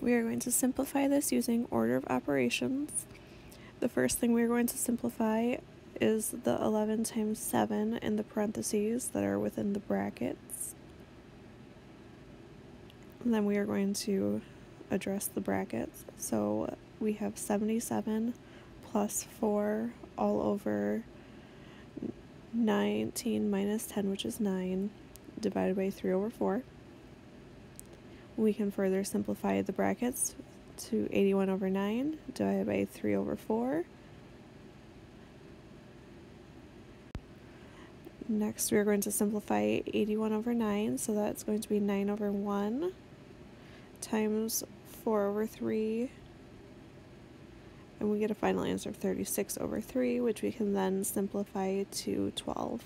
We are going to simplify this using order of operations. The first thing we're going to simplify is the 11 times 7 in the parentheses that are within the brackets. And then we are going to address the brackets. So we have 77 plus 4 all over 19 minus 10, which is 9, divided by 3 over 4. We can further simplify the brackets to 81 over 9 divided by 3 over 4. Next, we are going to simplify 81 over 9, so that's going to be 9 over 1 times 4 over 3, and we get a final answer of 36 over 3, which we can then simplify to 12.